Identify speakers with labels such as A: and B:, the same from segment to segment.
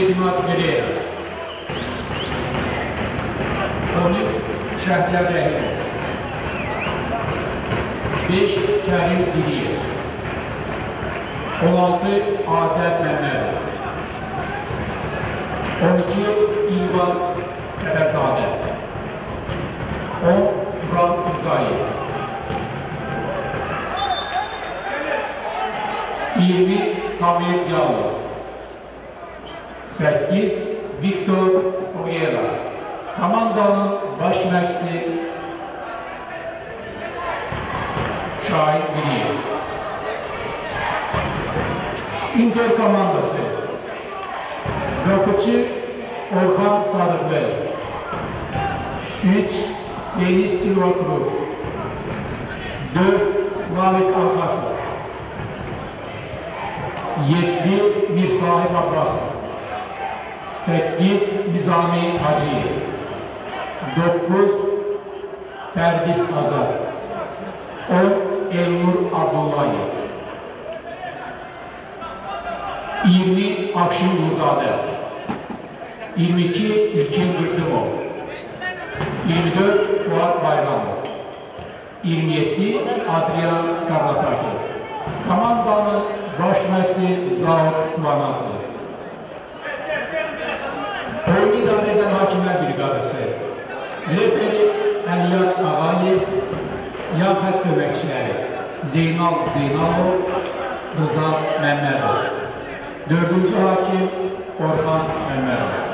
A: Zeytinat Pereira. 13 Şəhdər Rəhimov. 5 Kərim Diliyev. 16 Azər Məmmədov. 12 İlvaz Səfərzadə. 10 Murat İzayev. 20 Samuel Yalo. 8 Viktor Oyera. Komandanın baş məşqçisi Şahin Biliyev. Inter komandası Rakıcı Orhan Sadıklı 3 Deniz Silva Cruz 4 Slavik Alkasov 7 Mirsahip Abbasov 8 Nizami Hacıyev 9 Ferdiz Azar 10 Elnur Abdullayev 20 Akşin Uzade 22 İlkin Gırtımov 24 Fuat Bayramov 27 Adrian Skarlataki. Komandanın baş məşqçi Zavut Svanadze hakimlər briqadası Referi Əliyat Ağayev Yan xət köməkçiləri Zeynal Zeynalov Rıza Məmmədov Dördüncü hakim Orhan Məmmədov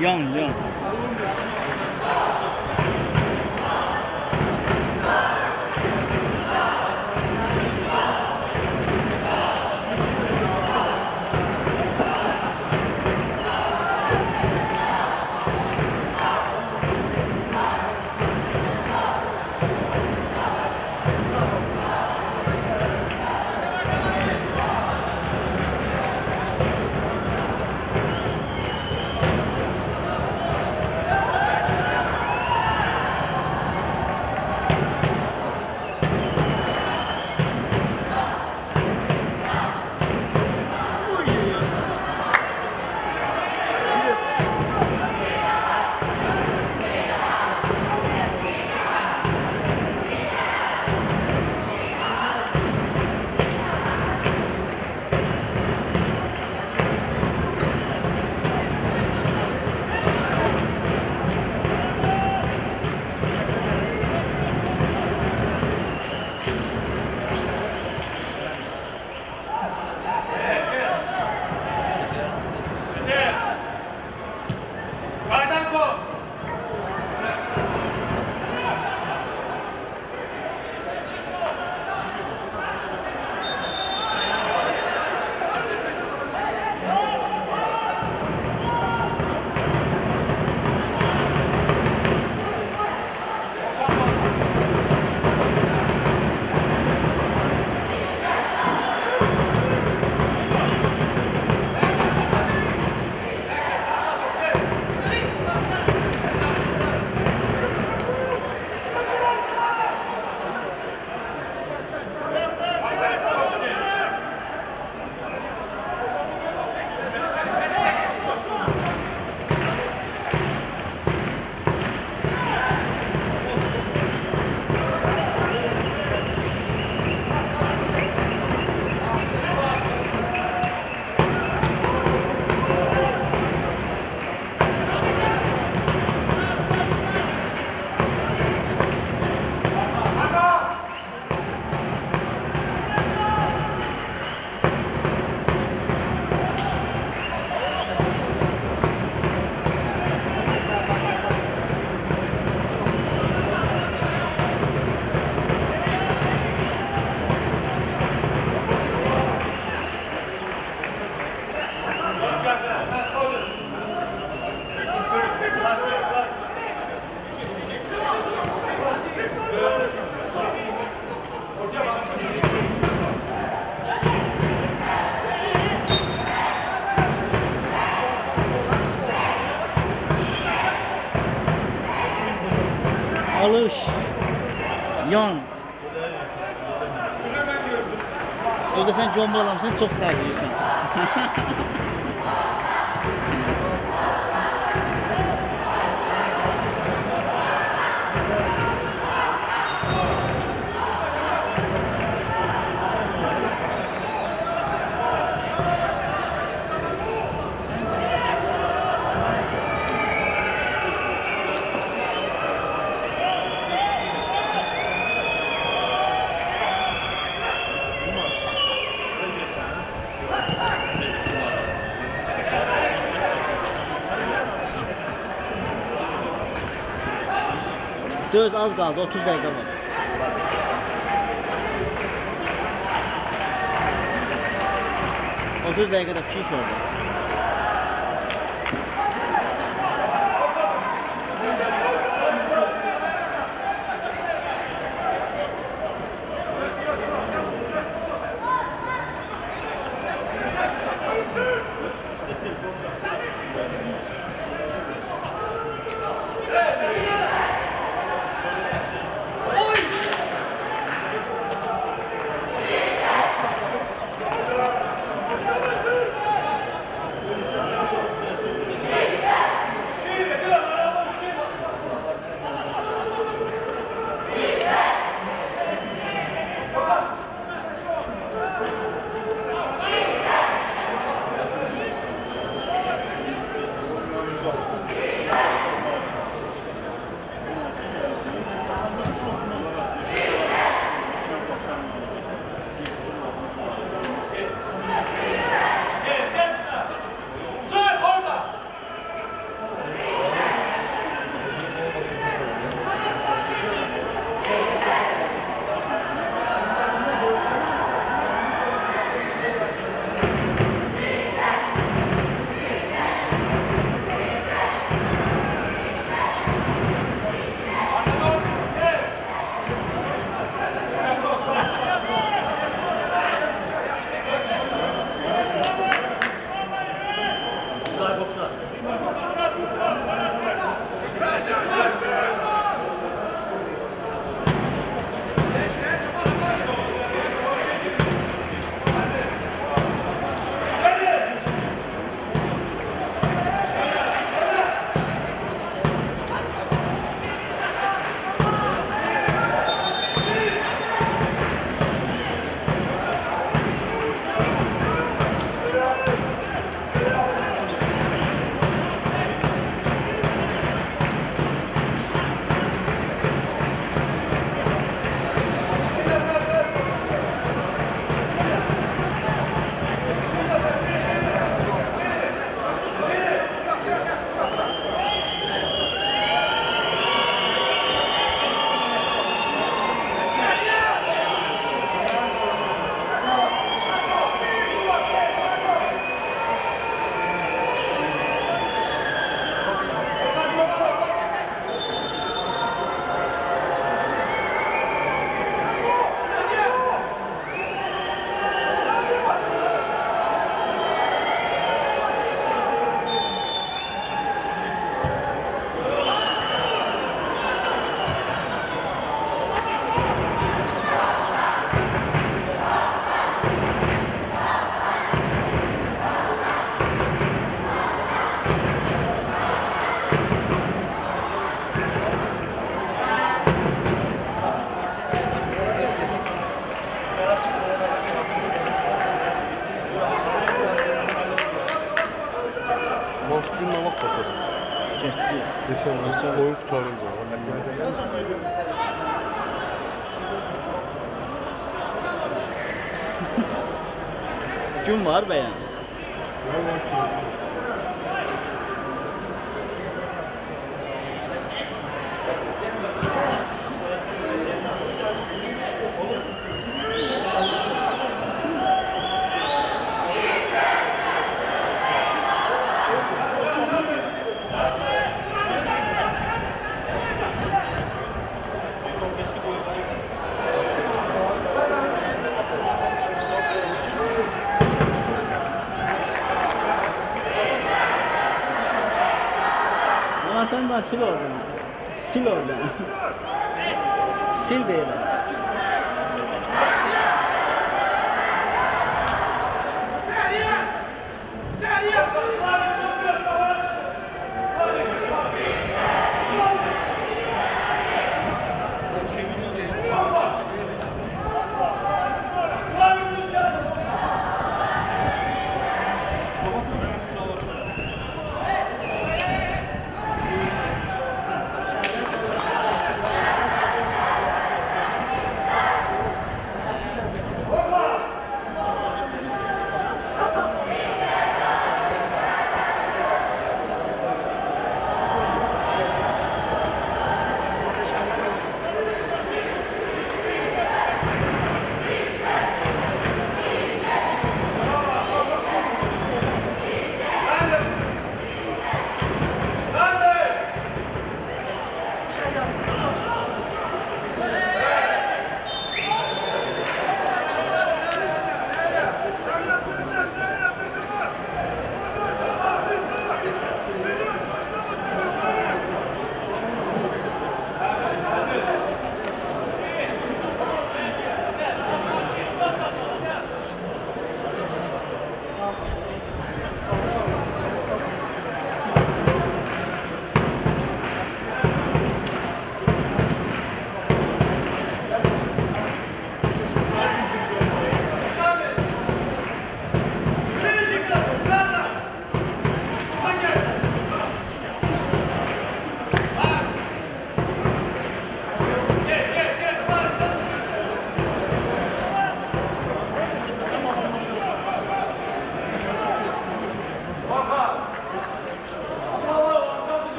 B: 영, 영. Yan. Özdə sən gombalamsan, çox tərləyirsən. Döz az qaldı, 30 dəqiqə var. Otuz dəqiqədə piş orada.
C: Mantıklı ne vaxt atacaq?
B: Getdi.
C: Desən, oyun qutarınca.
B: Gün var bəyən. シないですか。ん。シ。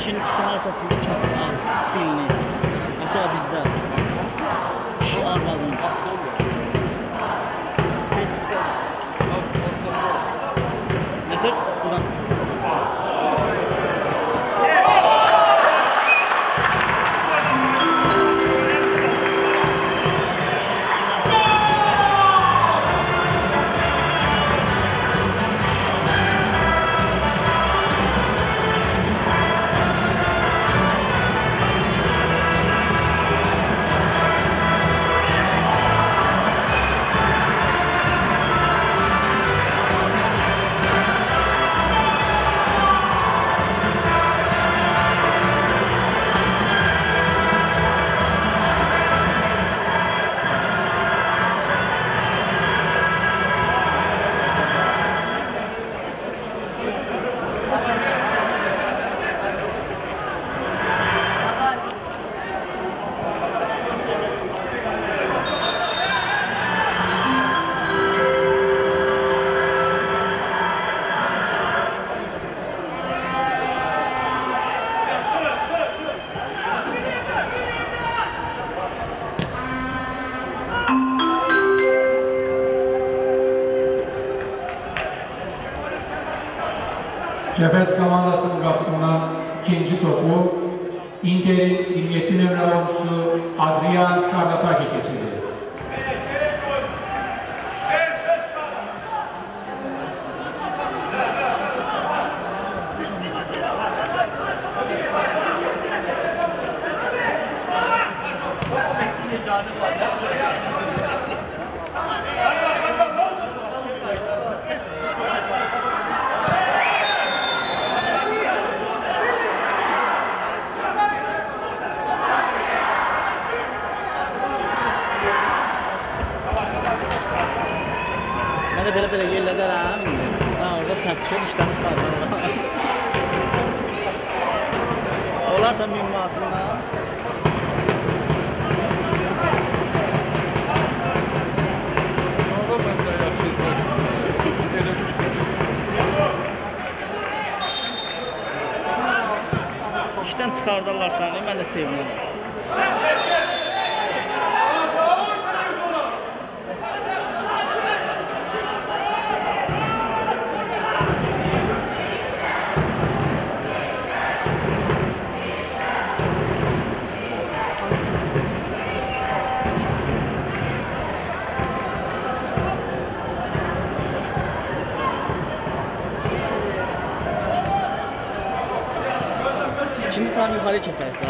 B: Čin 4 to je součást filmy.
A: Cəbəz komandasının qapısından ikinci topu Inter'in 27 nömrə oyuncusu Adrian Skarlataki keçirdi.
B: Kim işdən Olarsa 1000 manatına İşdən çıxardarlar səni, mən də sevinirəm.
C: 啥都吃，啥都
B: 吃。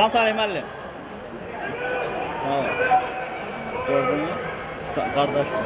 B: Anahtar emelli. Sağ ol. Gördün mü?
A: Kardeşler.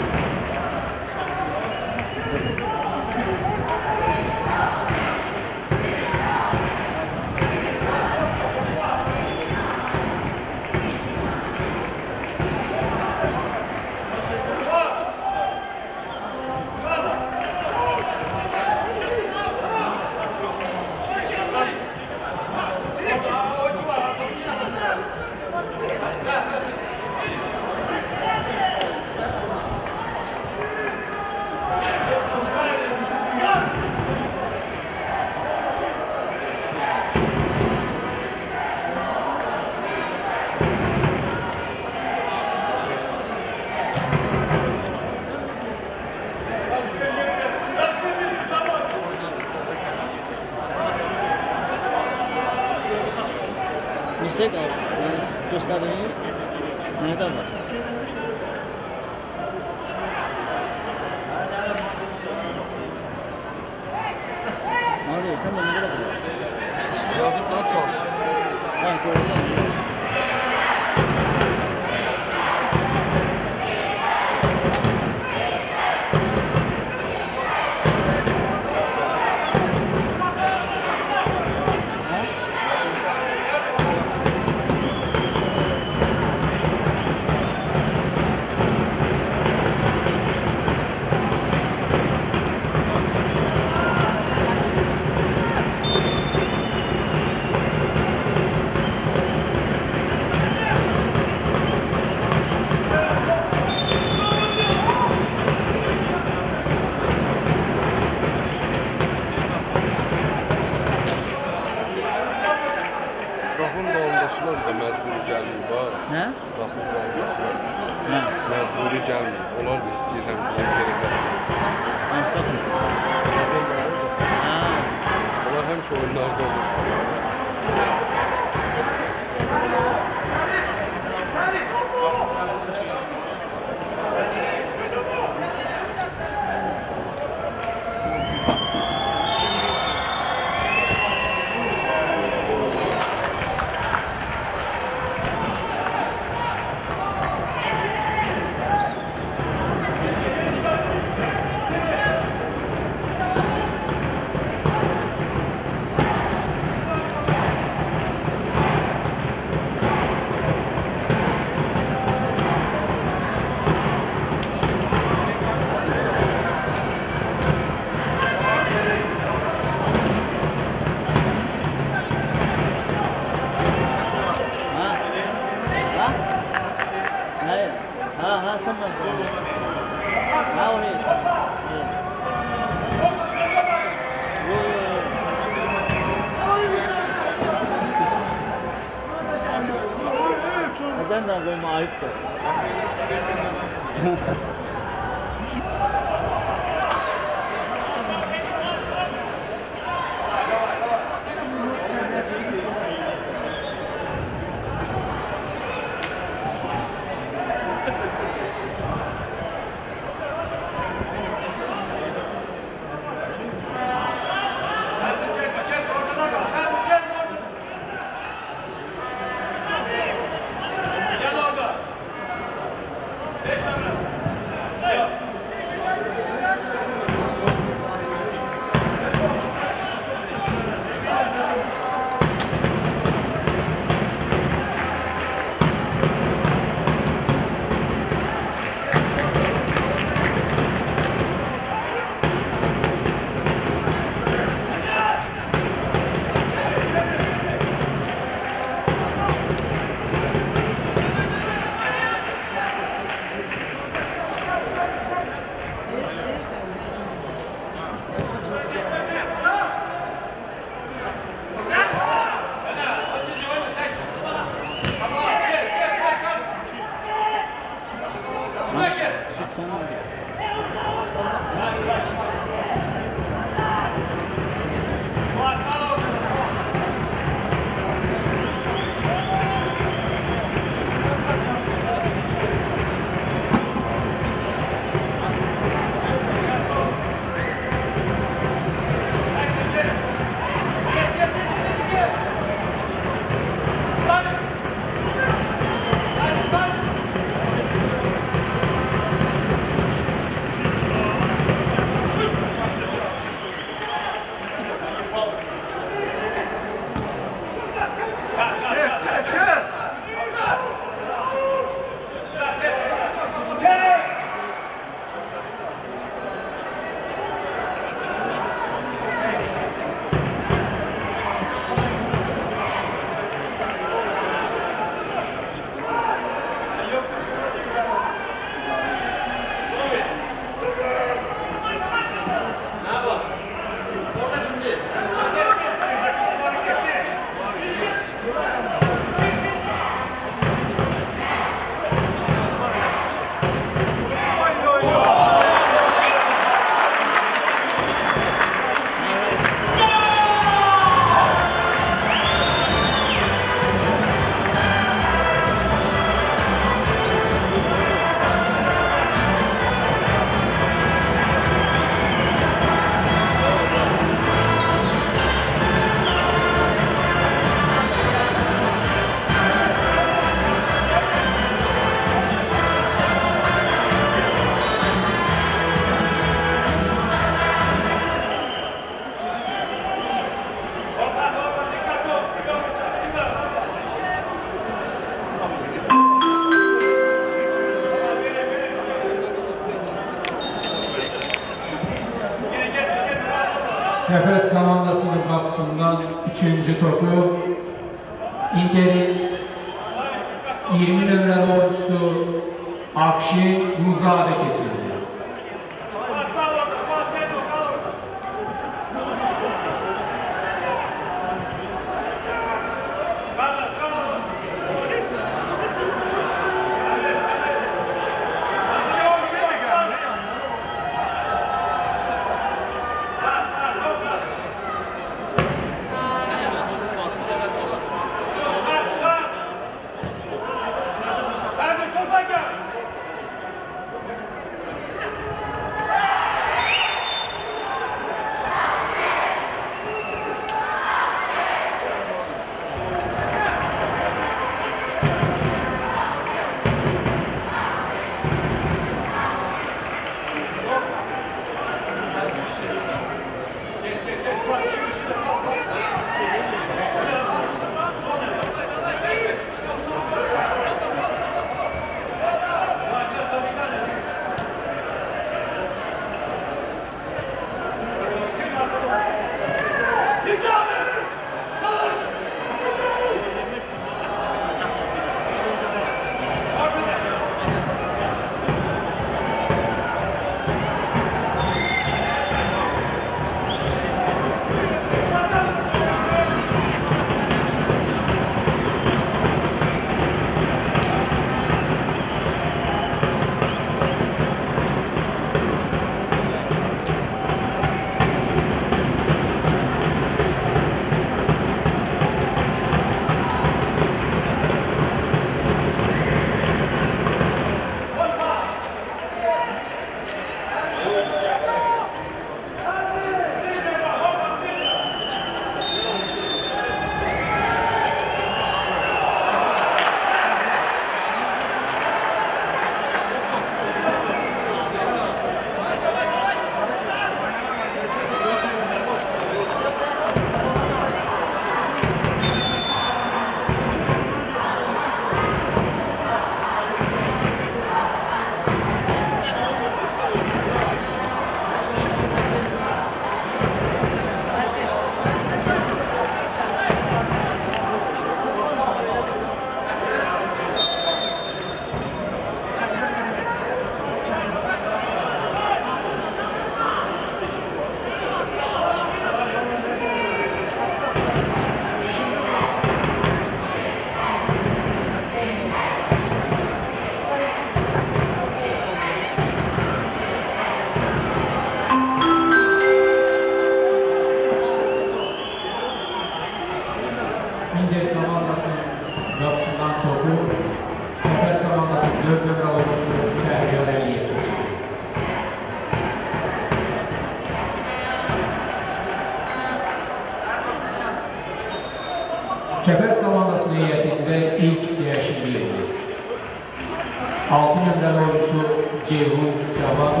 A: 小猫都，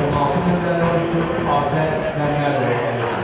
A: 我们不能让它吃花生、奶奶的。